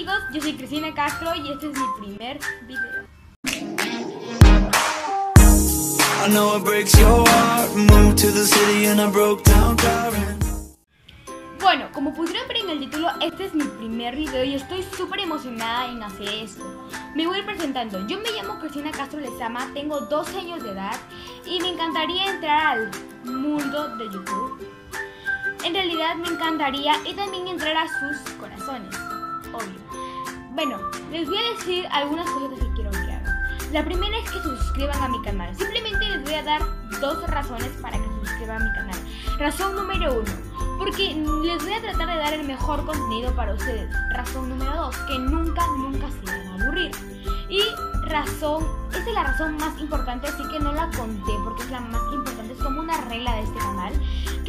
amigos, yo soy Cristina Castro y este es mi primer video. Bueno, como pudieron ver en el título, este es mi primer video y estoy súper emocionada en hacer esto. Me voy a ir presentando. Yo me llamo Cristina Castro Lezama, tengo 12 años de edad y me encantaría entrar al mundo de YouTube. En realidad me encantaría y también entrar a sus corazones, obvio. Bueno, les voy a decir algunas cosas que quiero que hagan. La primera es que suscriban a mi canal. Simplemente les voy a dar dos razones para que suscriban a mi canal. Razón número uno, porque les voy a tratar de dar el mejor contenido para ustedes. Razón número dos, que nunca, nunca se van a aburrir. Y razón, esta es la razón más importante, así que no la conté porque es la más importante, es como una regla de este canal,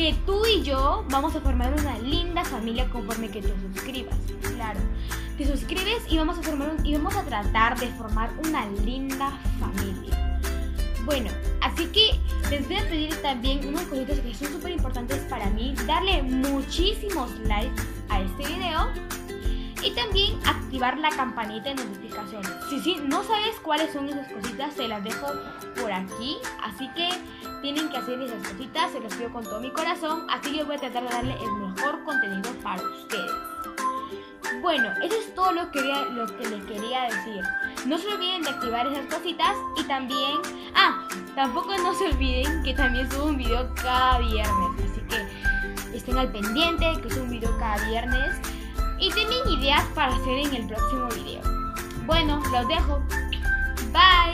que tú y yo vamos a formar una linda familia conforme que te suscribas, claro. Te suscribes y vamos a formar y vamos a tratar de formar una linda familia. Bueno, así que les voy a pedir también unas cositas que son súper importantes para mí, darle muchísimos likes a este video y también activar la campanita de notificaciones. Si sí, no sabes cuáles son esas cositas, se las dejo por aquí. Así que tienen que hacer esas cositas, se los pido con todo mi corazón. Así que voy a tratar de darle el mejor contenido para ustedes. Bueno, eso es todo lo que, lo que les quería decir. No se olviden de activar esas cositas y también... Ah, tampoco no se olviden que también subo un video cada viernes. Así que estén al pendiente que subo un video cada viernes y tienen ideas para hacer en el próximo video. Bueno, los dejo. Bye.